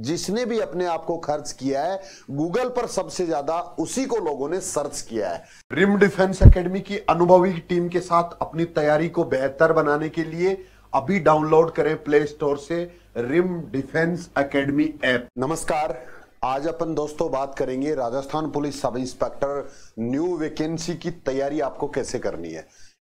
जिसने भी अपने आप को खर्च किया है गूगल पर सबसे ज़्यादा उसी को लोगों ने सर्च किया है। रिम डिफेंस एकेडमी की अनुभवी टीम के साथ अपनी तैयारी को बेहतर बनाने के लिए अभी डाउनलोड करें प्ले स्टोर से रिम डिफेंस एकेडमी ऐप। नमस्कार आज अपन दोस्तों बात करेंगे Rajasthan police sub inspector new vacancy की तैयारी आपको कैसे करनी है।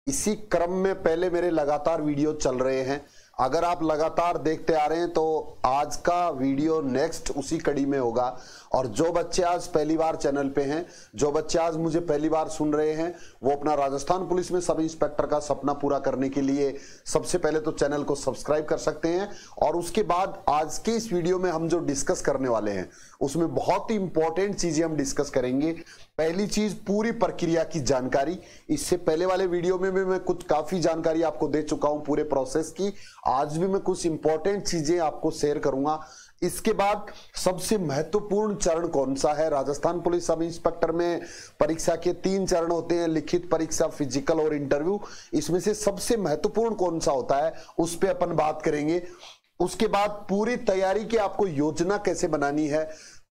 इसी क्रम में पहले मेरे लगातार वीडियो चल रहे हैं। अगर आप लगातार देखते आ रहे हैं तो आज का वीडियो नेक्स्ट उसी कड़ी में होगा। और जो बच्चे आज पहली बार चैनल पे हैं, जो बच्चे आज मुझे पहली बार सुन रहे हैं, वो अपना राजस्थान पुलिस में सब इंस्पेक्टर का सपना पूरा करने के लिए सबसे पहले तो चैनल को सब्सक्राइब कर सकते हैं। और उसके बाद आज के इस वीडियो में हम जो डिस्कस करने वाले हैं, उसमें बहुत ही इंपॉर्टेंट चीज़ें हम डिस्कस करेंगे। पहली चीज़ पूरी प्रक्रिया की जानकारी। इससे पहले वाले वीडियो में भी मैं कुछ काफ़ी जानकारी आपको दे चुका हूँ पूरे प्रोसेस की। आज भी मैं कुछ इंपॉर्टेंट चीज़ें आपको शेयर करूँगा। इसके बाद सबसे महत्वपूर्ण चरण कौन सा है? राजस्थान पुलिस सब इंस्पेक्टर में परीक्षा के तीन चरण होते हैं, लिखित परीक्षा फ़िज़िकल और इंटरव्यू इसमें से सबसे महत्वपूर्ण कौन सा होता है, उस पर अपन बात करेंगे। उसके बाद पूरी तैयारी की आपको योजना कैसे बनानी है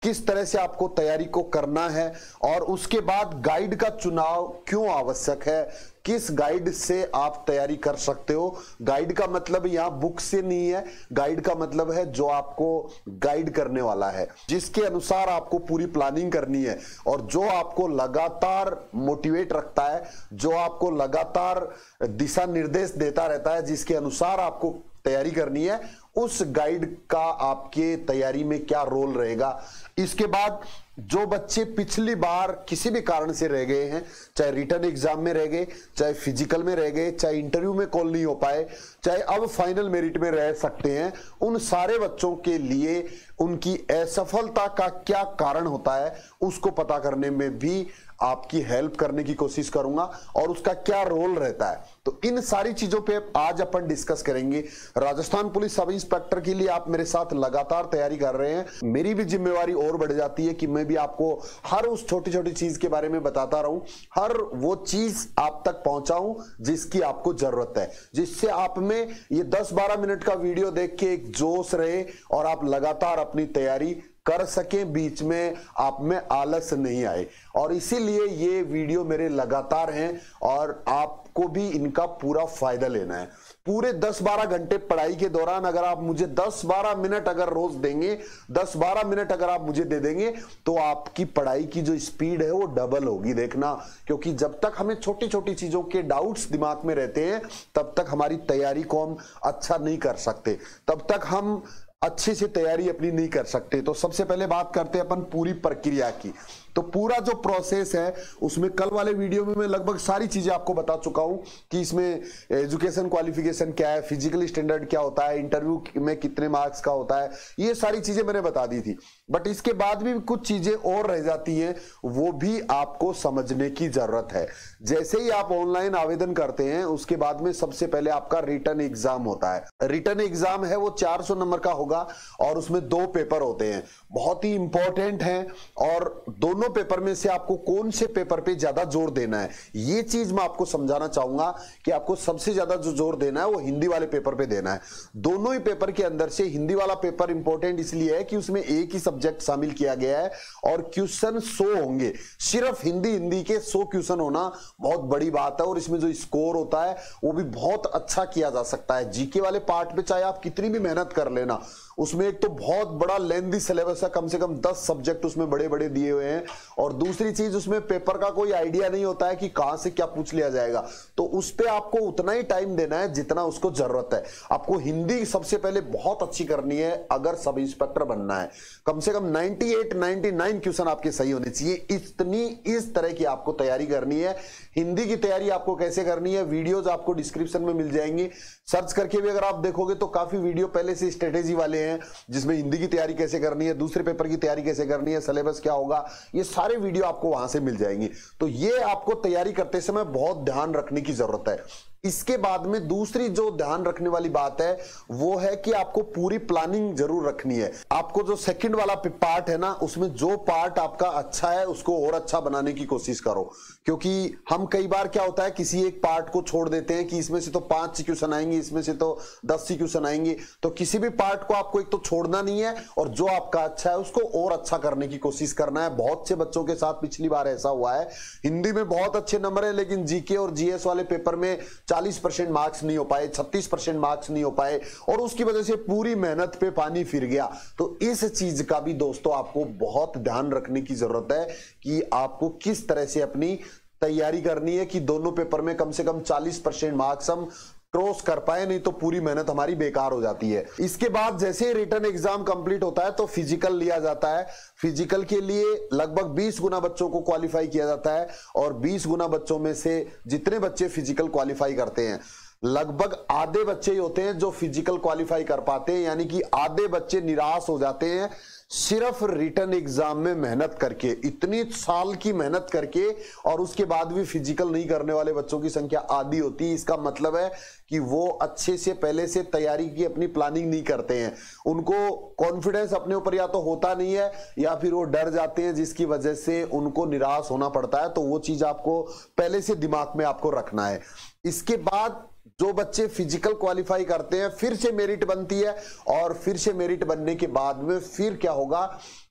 किस तरह से आपको तैयारी को करना है और उसके बाद गाइड का चुनाव क्यों आवश्यक है? किस गाइड से आप तैयारी कर सकते हो? गाइड का मतलब यहाँ बुक से नहीं है। गाइड का मतलब है जो आपको गाइड करने वाला है, जिसके अनुसार आपको पूरी प्लानिंग करनी है और जो आपको लगातार मोटिवेट रखता है, जो आपको लगातार दिशा निर्देश देता रहता है, जिसके अनुसार आपको तैयारी करनी है उस गाइड का आपके तैयारी में क्या रोल रहेगा? इसके बाद जो बच्चे पिछली बार किसी भी कारण से रह गए हैं, चाहे रिटर्न एग्ज़ाम में रह गए, चाहे फ़िज़िकल में रह गए, चाहे इंटरव्यू में कॉल नहीं हो पाए, चाहे अब फाइनल मेरिट में रह सकते हैं, उन सारे बच्चों के लिए उनकी असफलता का क्या कारण होता है, उसको पता करने में भी आपकी हेल्प करने की कोशिश करूँगा और उसका क्या रोल रहता है। तो इन सारी चीज़ों पे आज अपन डिस्कस करेंगे। राजस्थान पुलिस सब इंस्पेक्टर के लिए आप मेरे साथ लगातार तैयारी कर रहे हैं। मेरी भी जिम्मेवारी और बढ़ जाती है कि मैं भी आपको हर उस छोटी छोटी चीज़ के बारे में बताता रहूँ। हर वो चीज़ आप तक पहुंचाऊं जिसकी आपको ज़रूरत है। जिससे आप में ये 10-12 मिनट का वीडियो देख के एक जोश रहे और आप लगातार अपनी तैयारी कर सके बीच में, आप में आलस नहीं आए। और इसीलिए ये वीडियो मेरे लगातार हैं और आपको भी इनका पूरा फ़ायदा लेना है। पूरे 10-12 घंटे पढ़ाई के दौरान अगर आप मुझे 10-12 मिनट अगर रोज देंगे 10-12 मिनट अगर आप मुझे दे देंगे तो आपकी पढ़ाई की जो स्पीड है वो डबल होगी। देखना, क्योंकि जब तक हमें छोटी छोटी चीज़ों के डाउट्स दिमाग में रहते हैं, तब तक हमारी तैयारी को हम अच्छा नहीं कर सकते। तब तक हम अच्छे से तैयारी अपनी नहीं कर सकते। तो सबसे पहले बात करते हैं अपन पूरी प्रक्रिया की। तो पूरा जो प्रोसेस है, उसमें कल वाले वीडियो में मैं लगभग सारी चीज़ें आपको बता चुका हूँ कि इसमें एजुकेशन क्वालिफिकेशन क्या है फ़िज़िकल स्टैंडर्ड क्या होता है इंटरव्यू में कितने मार्क्स का होता है, ये सारी चीज़ें मैंने बता दी थी। बट इसके बाद भी कुछ चीज़ें और रह जाती हैं, वो भी आपको समझने की ज़रूरत है। जैसे ही आप ऑनलाइन आवेदन करते हैं, उसके बाद में सबसे पहले आपका रिटर्न एग्ज़ाम होता है। रिटर्न एग्ज़ाम है, वो 400 नंबर का होगा और उसमें दो पेपर होते हैं। बहुत ही इंपॉर्टेंट है और दोनों दोनों पेपर में से आपको कौन से पेपर पे ज़्यादा ज़ोर देना है? ये चीज़ मैं आपको समझाना चाहूँगा कि आपको सबसे ज़्यादा जो ज़ोर देना है, वो हिंदी वाले पेपर पे देना है। दोनों ही पेपर के अंदर से हिंदी वाला पेपर इंपॉर्टेंट इसलिए है कि उसमें एक ही सब्जेक्ट शामिल किया गया है और क्वेश्चन सो होंगे। सिर्फ़ हिंदी हिंदी के सो क्वेश्चन होना बहुत बड़ी बात है और इसमें जो स्कोर होता है, वो भी बहुत अच्छा किया जा सकता है। जीके वाले पार्ट पे चाहे आप कितनी भी मेहनत कर लेना उसमें एक तो बहुत बड़ा लेंदी सिलेबस है, कम से कम दस सब्जेक्ट उसमें बड़े बड़े दिए हुए हैं। और दूसरी चीज़, उसमें पेपर का कोई आइडिया नहीं होता है कि कहाँ से क्या पूछ लिया जाएगा। तो उस पर आपको उतना ही टाइम देना है जितना उसको ज़रूरत है। आपको हिंदी सबसे पहले बहुत अच्छी करनी है, अगर सब इंस्पेक्टर बनना है। कम से कम 98 99 क्वेश्चन आपके सही होने चाहिए। इतनी, इस तरह की आपको तैयारी करनी है। हिंदी की तैयारी आपको कैसे करनी है वीडियोज़ आपको डिस्क्रिप्शन में मिल जाएँगी। सर्च करके भी अगर आप देखोगे तो काफ़ी वीडियो पहले से स्ट्रेटेजी वाले हैं। जिसमें हिंदी की तैयारी कैसे करनी है, दूसरे पेपर की तैयारी कैसे करनी है, सिलेबस क्या होगा, ये सारे वीडियो आपको वहाँ से मिल जाएँगी। तो ये आपको तैयारी करते समय बहुत ध्यान रखने की ज़रूरत है। इसके बाद में दूसरी जो ध्यान रखने वाली बात है, वो है कि आपको पूरी प्लानिंग ज़रूर रखनी है। आपको जो सेकंड वाला पार्ट है ना, उसमें जो पार्ट आपका अच्छा है, उसको और अच्छा बनाने की कोशिश करो। क्योंकि हम कई बार क्या होता है, किसी एक पार्ट को छोड़ देते हैं कि इसमें से तो पाँच सिक्यूशन आएँगे इसमें से तो दस सिक्यूशन आएँगे तो किसी भी पार्ट को आपको एक तो छोड़ना नहीं है, और जो आपका अच्छा है, उसको और अच्छा करने की कोशिश करना है। बहुत से बच्चों के साथ पिछली बार ऐसा हुआ है। हिंदी में बहुत अच्छे नंबर है, लेकिन जीके और जीएस वाले पेपर में 40 परसेंट मार्क्स नहीं हो पाए 36 परसेंट मार्क्स नहीं हो पाए और उसकी वजह से पूरी मेहनत पे पानी फिर गया। तो इस चीज़ का भी दोस्तों आपको बहुत ध्यान रखने की ज़रूरत है कि आपको किस तरह से अपनी तैयारी करनी है कि दोनों पेपर में कम से कम 40 परसेंट मार्क्स हम क्रॉस कर पाए, नहीं तो पूरी मेहनत हमारी बेकार हो जाती है। इसके बाद जैसे ही रिटर्न एग्ज़ाम कंप्लीट होता है तो फ़िज़िकल लिया जाता है। फ़िज़िकल के लिए लगभग 20 गुना बच्चों को क्वालिफाई किया जाता है और 20 गुना बच्चों में से जितने बच्चे फ़िज़िकल क्वालिफाई करते हैं, लगभग आधे बच्चे ही होते हैं जो फ़िज़िकल क्वालिफाई कर पाते हैं, यानी कि आधे बच्चे निराश हो जाते हैं सिर्फ़ रिटर्न एग्ज़ाम में मेहनत करके, इतनी साल की मेहनत करके और उसके बाद भी फ़िज़िकल नहीं करने वाले बच्चों की संख्या आधी होती है। इसका मतलब है कि वो अच्छे से, पहले से तैयारी की अपनी प्लानिंग नहीं करते हैं। उनको कॉन्फिडेंस अपने ऊपर या तो होता नहीं है, या फिर वो डर जाते हैं, जिसकी वजह से उनको निराश होना पड़ता है। तो वो चीज़ आपको पहले से दिमाग में आपको रखना है। इसके बाद जो बच्चे फ़िज़िकल क्वालिफाई करते हैं, फिर से मेरिट बनती है और फिर से मेरिट बनने के बाद में फिर क्या होगा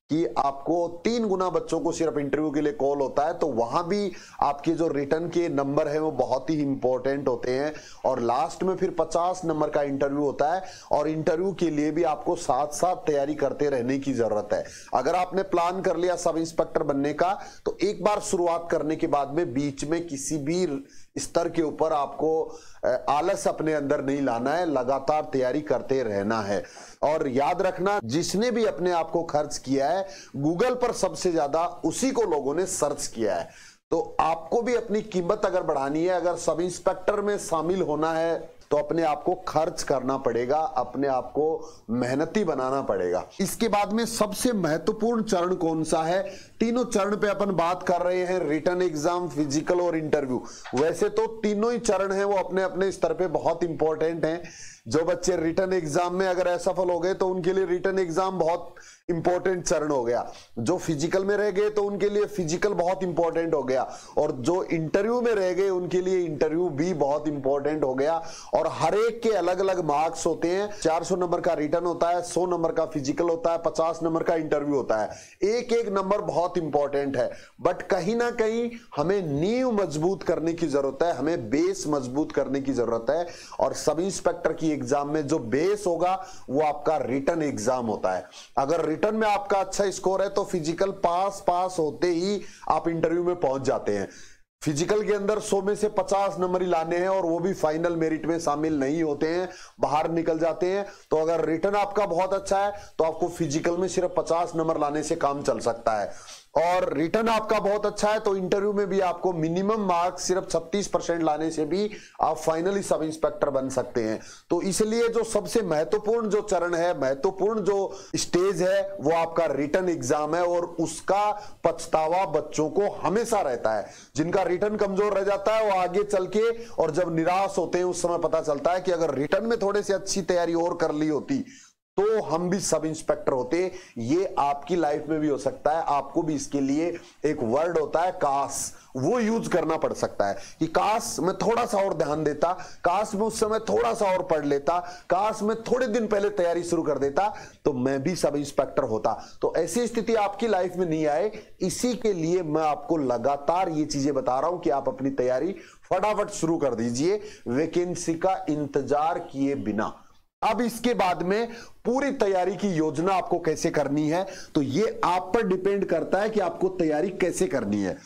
कि आपको तीन गुना बच्चों को सिर्फ़ इंटरव्यू के लिए कॉल होता है तो वहाँ भी आपके जो रिटर्न के नंबर है वो बहुत ही इंपॉर्टेंट होते हैं। और लास्ट में फिर 50 नंबर का इंटरव्यू होता है और इंटरव्यू के लिए भी आपको साथ साथ तैयारी करते रहने की ज़रूरत है। अगर आपने प्लान कर लिया सब इंस्पेक्टर बनने का तो एक बार शुरुआत करने के बाद में बीच में किसी भी स्तर के ऊपर आपको आलस अपने अंदर नहीं लाना है, लगातार तैयारी करते रहना है। और याद रखना, जिसने भी अपने आप को खर्च किया है, गूगल पर सबसे ज़्यादा उसी को लोगों ने सर्च किया है। तो आपको भी अपनी कीमत अगर बढ़ानी है, अगर सब इंस्पेक्टर में शामिल होना है तो अपने आप को खर्च करना पड़ेगा, अपने आप को मेहनती बनाना पड़ेगा। इसके बाद में सबसे महत्वपूर्ण चरण कौन सा है? तीनों चरण पे अपन बात कर रहे हैं, रिटर्न एग्ज़ाम, फ़िज़िकल और इंटरव्यू। वैसे तो तीनों ही चरण है, वो अपने अपने स्तर पे बहुत इंपॉर्टेंट हैं। जो बच्चे रिटर्न एग्ज़ाम में अगर असफल हो गए तो उनके लिए रिटर्न एग्ज़ाम बहुत इंपॉर्टेंट चरण हो गया। जो फ़िज़िकल में रह गए तो उनके लिए फ़िज़िकल बहुत इंपॉर्टेंट हो गया। और जो इंटरव्यू में रह गए, उनके लिए इंटरव्यू भी बहुत इंपॉर्टेंट हो गया। और हर एक के अलग अलग मार्क्स होते हैं। 400 नंबर का रिटर्न होता है 100 नंबर का फ़िज़िकल होता है 50 नंबर का इंटरव्यू होता है। एक एक नंबर बहुत इंपॉर्टेंट है। बट कहीं ना कहीं हमें नींव मज़बूत करने की ज़रूरत है, हमें बेस मज़बूत करने की ज़रूरत है। और सब इंस्पेक्टर की एग्ज़ाम में जो बेस होगा, वो आपका रिटर्न एग्ज़ाम होता है। अगर रिटर्न में आपका अच्छा स्कोर है तो फ़िज़िकल पास पास होते ही आप इंटरव्यू में पहुँच जाते हैं। फ़िज़िकल के अंदर 100 में से 50 नंबर ही लाने हैं और वो भी फाइनल मेरिट में शामिल नहीं होते हैं, बाहर निकल जाते हैं। तो अगर रिटर्न आपका बहुत अच्छा है तो आपको फ़िज़िकल में सिर्फ़ 50 नंबर लाने से काम चल सकता है। और रिटर्न आपका बहुत अच्छा है तो इंटरव्यू में भी आपको मिनिमम मार्क्स सिर्फ़ 36 परसेंट लाने से भी आप फाइनली सब इंस्पेक्टर बन सकते हैं। तो इसलिए जो सबसे महत्वपूर्ण जो चरण है, महत्वपूर्ण जो स्टेज है, वो आपका रिटर्न एग्ज़ाम है और उसका पछतावा बच्चों को हमेशा रहता है। जिनका रिटर्न कमज़ोर रह जाता है, वो आगे चल के और जब निराश होते हैं, उस समय पता चलता है कि अगर रिटर्न में थोड़ी सी अच्छी तैयारी और कर ली होती तो हम भी सब इंस्पेक्टर होते ये आपकी लाइफ में भी हो सकता है, आपको भी इसके लिए एक वर्ड होता है काश वो यूज़ करना पड़ सकता है कि काश मैं थोड़ा सा और ध्यान देता काश मैं उस समय थोड़ा सा और पढ़ लेता काश मैं थोड़े दिन पहले तैयारी शुरू कर देता तो मैं भी सब इंस्पेक्टर होता। तो ऐसी स्थिति आपकी लाइफ में नहीं आए, इसी के लिए मैं आपको लगातार ये चीज़ें बता रहा हूँ कि आप अपनी तैयारी फटाफट शुरू कर दीजिए। वैकेंसी का इंतज़ार किए बिना। अब इसके बाद में पूरी तैयारी की योजना आपको कैसे करनी है तो ये आप पर डिपेंड करता है कि आपको तैयारी कैसे करनी है।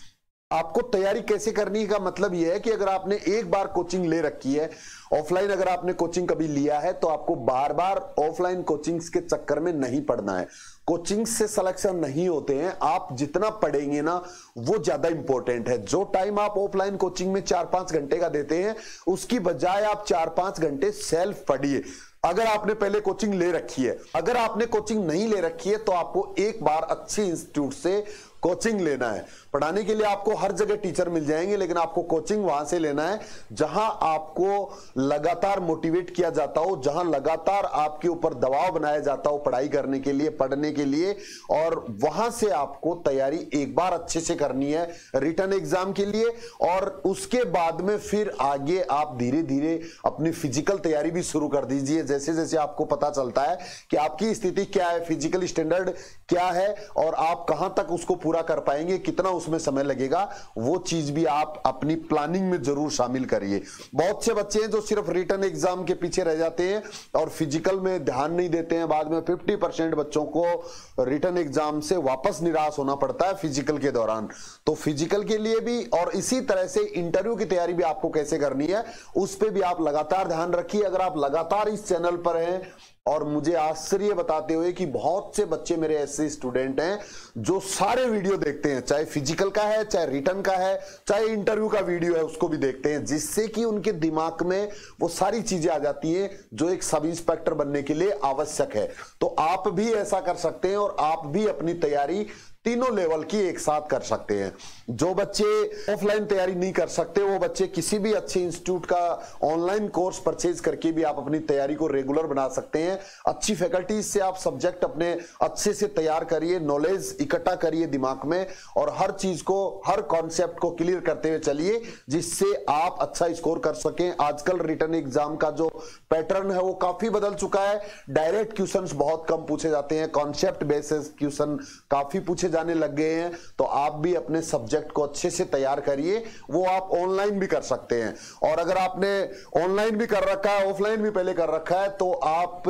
आपको तैयारी कैसे करनी का मतलब यह है कि अगर आपने एक बार कोचिंग ले रखी है, ऑफलाइन अगर आपने कोचिंग कभी लिया है तो आपको बार बार ऑफलाइन कोचिंग्स के चक्कर में नहीं पढ़ना है। कोचिंग से सिलेक्शन नहीं होते हैं, आप जितना पढ़ेंगे ना, वो ज़्यादा इंपॉर्टेंट है। जो टाइम आप ऑफलाइन कोचिंग में चार पाँच घंटे का देते हैं, उसकी बजाय आप चार पाँच घंटे सेल्फ पढ़िए। अगर आपने पहले कोचिंग ले रखी है, अगर आपने कोचिंग नहीं ले रखी है तो आपको एक बार अच्छे इंस्टीट्यूट से कोचिंग लेना है। पढ़ाने के लिए आपको हर जगह टीचर मिल जाएँगे, लेकिन आपको कोचिंग वहाँ से लेना है, जहाँ आपको लगातार मोटिवेट किया जाता हो, जहाँ लगातार आपके ऊपर दबाव बनाया जाता हो पढ़ाई करने के लिए, पढ़ने के लिए, और वहाँ से आपको तैयारी एक बार अच्छे से करनी है रिटर्न एग्ज़ाम के लिए, और उसके बाद में फिर आगे आप धीरे धीरे अपनी फ़िज़िकल तैयारी भी शुरू कर दीजिए। जैसे जैसे आपको पता चलता है कि आपकी स्थिति क्या है, फ़िज़िकल स्टैंडर्ड क्या है, और आप कहाँ तक उसको पूरा कर पाएँगे, कितना उसमें समय लगेगा, वो चीज़ भी आप अपनी प्लानिंग में ज़रूर शामिल करिए। बहुत से बच्चे हैं जो सिर्फ़ रिटर्न एग्ज़ाम के पीछे रह जाते हैं और फ़िज़िकल में ध्यान नहीं देते हैं। बाद में 50 परसेंट बच्चों को रिटर्न एग्ज़ाम से वापस निराश होना पड़ता है फ़िज़िकल के दौरान। तो फ़िज़िकल के लिए भी और इसी तरह से इंटरव्यू की तैयारी भी आपको कैसे करनी है, उस पर भी आप लगातार ध्यान रखिए। अगर आप लगातार इस चैनल पर हैं और मुझे आश्चर्य बताते हुए कि बहुत से बच्चे मेरे ऐसे स्टूडेंट हैं जो सारे वीडियो देखते हैं, चाहे फ़िज़िकल का है, चाहे रिटर्न का है, चाहे इंटरव्यू का वीडियो है, उसको भी देखते हैं, जिससे कि उनके दिमाग में वो सारी चीज़ें आ जाती हैं जो एक सब इंस्पेक्टर बनने के लिए आवश्यक है। तो आप भी ऐसा कर सकते हैं और आप भी अपनी तैयारी तीनों लेवल की एक साथ कर सकते हैं। जो बच्चे ऑफलाइन तैयारी नहीं कर सकते, वो बच्चे किसी भी अच्छे इंस्टीट्यूट का ऑनलाइन कोर्स परचेज करके भी आप अपनी तैयारी को रेगुलर बना सकते हैं। अच्छी फैकल्टीज से आप सब्जेक्ट अपने अच्छे से तैयार करिए, नॉलेज इकट्ठा करिए दिमाग में और हर चीज़ को, हर कॉन्सेप्ट को क्लियर करते हुए चलिए, जिससे आप अच्छा स्कोर कर सकें। आजकल रिटर्न एग्ज़ाम का जो पैटर्न है, वो काफ़ी बदल चुका है। डायरेक्ट क्वेश्चन बहुत कम पूछे जाते हैं, कॉन्सेप्ट बेसिस क्वेश्चन काफ़ी पूछे जाने लग गए हैं तो आप भी अपने सब्जेक्ट को अच्छे से तैयार करिए। वो आप ऑनलाइन भी कर सकते हैं। और अगर आपने ऑनलाइन भी कर रखा है ऑफलाइन भी पहले कर रखा है तो आप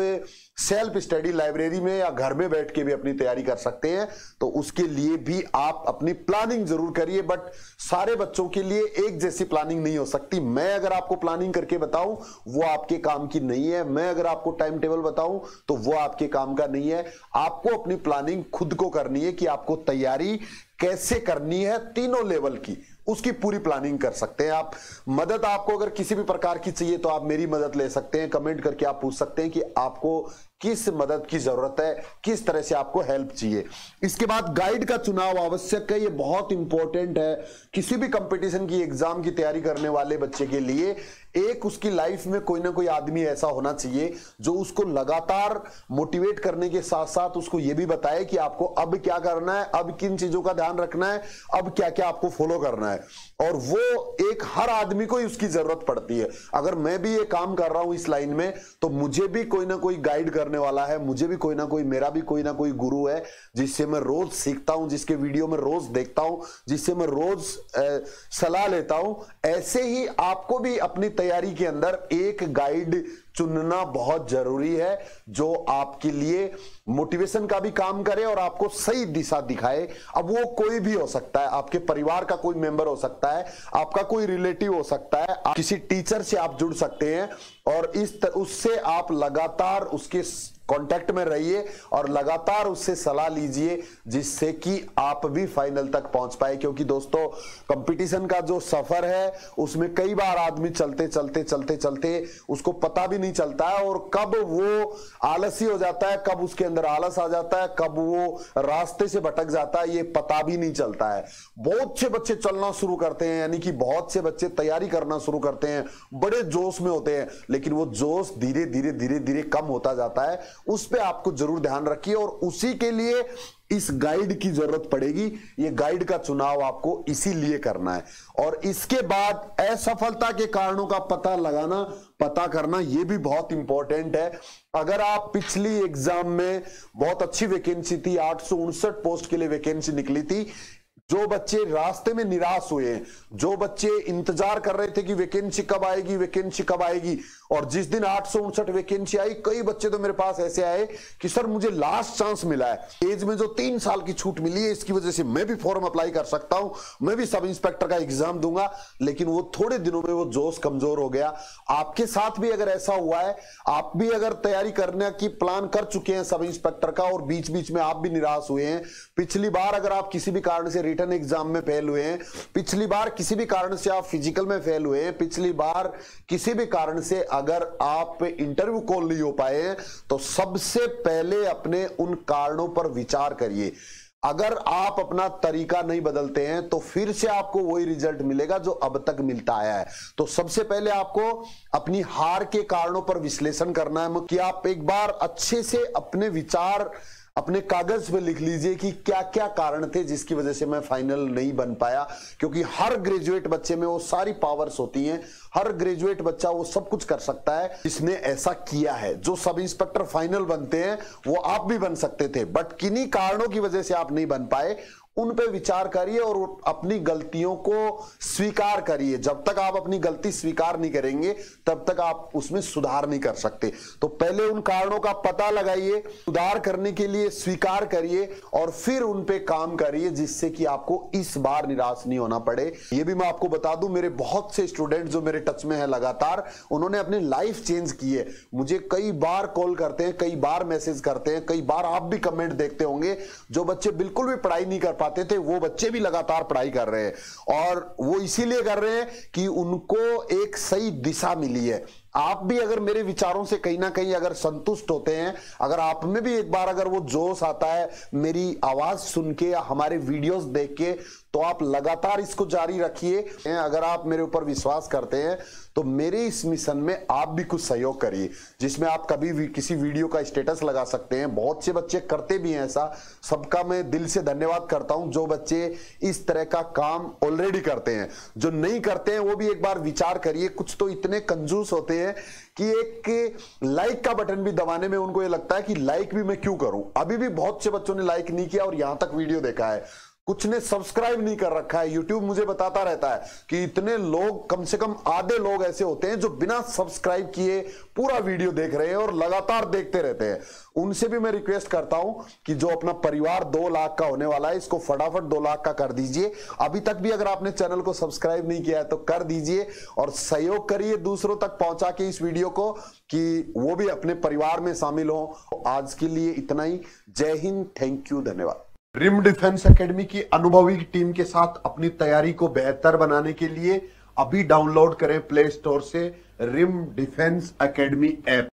सेल्फ स्टडी लाइब्रेरी में या घर में बैठ के भी अपनी तैयारी कर सकते हैं। तो उसके लिए भी आप अपनी प्लानिंग ज़रूर करिए बट सारे बच्चों के लिए एक जैसी प्लानिंग नहीं हो सकती। मैं अगर आपको प्लानिंग करके बताऊँ, वो आपके काम की नहीं है। मैं अगर आपको टाइम टेबल बताऊँ तो वो आपके काम का नहीं है। आपको अपनी प्लानिंग खुद को करनी है कि आपको तैयारी कैसे करनी है तीनों लेवल की, उसकी पूरी प्लानिंग कर सकते हैं आप। मदद आपको अगर किसी भी प्रकार की चाहिए तो आप मेरी मदद ले सकते हैं, कमेंट करके आप पूछ सकते हैं कि आपको किस मदद की ज़रूरत है, किस तरह से आपको हेल्प चाहिए। इसके बाद गाइड का चुनाव आवश्यक है, ये बहुत इंपॉर्टेंट है। किसी भी कंपटीशन की एग्ज़ाम की तैयारी करने वाले बच्चे के लिए एक उसकी लाइफ में कोई ना कोई आदमी ऐसा होना चाहिए, जो उसको लगातार मोटिवेट करने के साथ साथ उसको यह भी बताए कि आपको अब क्या करना है, अब किन चीज़ों का ध्यान रखना है, अब क्या क्या आपको फॉलो करना है। और वो एक हर आदमी को उसकी ज़रूरत पड़ती है। अगर मैं भी ये काम कर रहा हूँ इस लाइन में तो मुझे भी कोई ना कोई गाइड करने वाला है। मुझे भी कोई ना कोई, मेरा भी कोई ना कोई गुरु है, जिससे मैं रोज सीखता हूँ, जिसके वीडियो में रोज देखता हूँ, जिससे मैं रोज सलाह लेता हूँ। ऐसे ही आपको भी अपनी तैयारी के अंदर एक गाइड चुनना बहुत ज़रूरी है, जो आपके लिए मोटिवेशन का भी काम करे और आपको सही दिशा दिखाए। अब वो कोई भी हो सकता है। आपके परिवार का कोई मेंबर हो सकता है, आपका कोई रिलेटिव हो सकता है किसी टीचर से आप जुड़ सकते हैं और इस तर, उससे आप लगातार उसके कांटेक्ट में रहिए और लगातार उससे सलाह लीजिए जिससे कि आप भी फाइनल तक पहुँच पाए। क्योंकि दोस्तों कंपटीशन का जो सफ़र है उसमें कई बार आदमी चलते चलते चलते चलते उसको पता भी नहीं चलता है और कब वो आलसी हो जाता है कब उसके अंदर आलस आ जाता है कब वो रास्ते से भटक जाता है ये पता भी नहीं चलता है। बहुत से बच्चे चलना शुरू करते हैं यानी कि बहुत से बच्चे तैयारी करना शुरू करते हैं बड़े जोश में होते हैं। लेकिन वो जोश धीरे धीरे धीरे धीरे कम होता जाता है। उस पर आपको ज़रूर ध्यान रखिए और उसी के लिए इस गाइड की ज़रूरत पड़ेगी। ये गाइड का चुनाव आपको इसीलिए करना है। और इसके बाद असफलता के कारणों का पता लगाना, पता करना, ये भी बहुत इंपॉर्टेंट है। अगर आप पिछली एग्ज़ाम में बहुत अच्छी वैकेंसी थी, आठ सौ उनसठ पोस्ट के लिए वैकेंसी निकली थी, जो बच्चे रास्ते में निराश हुए हैं, जो बच्चे इंतज़ार कर रहे थे कि वैकेंसी कब आएगी वैकेंसी कब आएगी और जिस दिन आठ सौ उनसठ वैकेंसी आई, कई बच्चे तो मेरे पास ऐसे आए कि, सर, मुझे लास्ट चांस मिला है। एज में जो तीन साल की छूट मिली है, इसकी वजह से मैं भी फॉर्म अप्लाई कर सकता हूँ, मैं भी सब इंस्पेक्टर का एग्ज़ाम दूँगा। लेकिन वो थोड़े दिनों में वो जोश कमज़ोर हो गया। आपके साथ भी अगर ऐसा हुआ है, आप भी अगर तैयारी करने की प्लान कर चुके हैं सब इंस्पेक्टर का और बीच बीच में आप भी निराश हुए हैं, पिछली बार अगर आप किसी भी कारण से रिटर्न एग्ज़ाम में फेल हुए हैं, पिछली बार किसी भी कारण से आप फ़िज़िकल में फेल हुए हैं, पिछली बार किसी भी कारण से अगर आप इंटरव्यू कॉल नहीं हो पाए तो सबसे पहले अपने उन कारणों पर विचार करिए। अगर आप अपना तरीका नहीं बदलते हैं तो फिर से आपको वही रिज़ल्ट मिलेगा जो अब तक मिलता आया है। तो सबसे पहले आपको अपनी हार के कारणों पर विश्लेषण करना है। कि आप एक बार अच्छे से अपने विचार अपने कागज़ पर लिख लीजिए कि क्या क्या कारण थे जिसकी वजह से मैं फाइनल नहीं बन पाया, क्योंकि हर ग्रेजुएट बच्चे में वो सारी पावर्स होती हैं, हर ग्रेजुएट बच्चा वो सब कुछ कर सकता है इसने ऐसा किया है। जो सब इंस्पेक्टर फाइनल बनते हैं, वो आप भी बन सकते थे बट किन्हीं कारणों की वजह से आप नहीं बन पाए उन पे विचार करिए और अपनी गलतियों को स्वीकार करिए। जब तक आप अपनी गलती स्वीकार नहीं करेंगे, तब तक आप उसमें सुधार नहीं कर सकते। तो पहले उन कारणों का पता लगाइए, सुधार करने के लिए स्वीकार करिए और फिर उन पे काम करिए, जिससे कि आपको इस बार निराश नहीं होना पड़े। ये भी मैं आपको बता दूँ, मेरे बहुत से स्टूडेंट जो मेरे टच में है लगातार, उन्होंने अपनी लाइफ चेंज की है। मुझे कई बार कॉल करते हैं, कई बार मैसेज करते हैं, कई बार आप भी कमेंट देखते होंगे, जो बच्चे बिल्कुल भी पढ़ाई नहीं कर पाते थे, वो बच्चे भी लगातार पढ़ाई कर रहे हैं। और वो इसीलिए कर रहे हैं कि उनको एक सही दिशा मिली है। आप भी अगर मेरे विचारों से कहीं ना कहीं अगर संतुष्ट होते हैं, अगर आप में भी एक बार अगर वो जोश आता है, मेरी आवाज़ सुन के या हमारे वीडियोस देख के तो आप लगातार इसको जारी रखिए। अगर आप मेरे ऊपर विश्वास करते हैं तो मेरे इस मिशन में आप भी कुछ सहयोग करिए, जिसमें आप कभी भी किसी वीडियो का स्टेटस लगा सकते हैं। बहुत से बच्चे करते भी हैं ऐसा। सबका मैं दिल से धन्यवाद करता हूँ, जो बच्चे इस तरह का काम ऑलरेडी करते हैं। जो नहीं करते हैं, वो भी एक बार विचार करिए। कुछ तो इतने कंजूस होते हैं कि एक लाइक का बटन भी दबाने में उनको ये लगता है कि लाइक भी मैं क्यों करूँ? अभी भी बहुत से बच्चों ने लाइक नहीं किया और यहाँ तक वीडियो देखा है। कुछ ने सब्सक्राइब नहीं कर रखा है। यूट्यूब मुझे बताता रहता है कि इतने लोग, कम से कम आधे लोग ऐसे होते हैं जो बिना सब्सक्राइब किए पूरा वीडियो देख रहे हैं और लगातार देखते रहते हैं। उनसे भी मैं रिक्वेस्ट करता हूँ कि जो अपना परिवार दो लाख का होने वाला है, इसको फटाफट दो लाख का कर दीजिए। अभी तक भी अगर आपने चैनल को सब्सक्राइब नहीं किया है तो कर दीजिए और सहयोग करिए दूसरों तक पहुँचा के इस वीडियो को कि वो भी अपने परिवार में शामिल हो। आज के लिए इतना ही। जय हिंद, थैंक यू, धन्यवाद। रिम डिफेंस एकेडमी की अनुभवी टीम के साथ अपनी तैयारी को बेहतर बनाने के लिए अभी डाउनलोड करें प्ले स्टोर से रिम डिफेंस एकेडमी ऐप।